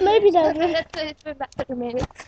maybe that's over. Let's do for about 30 minutes.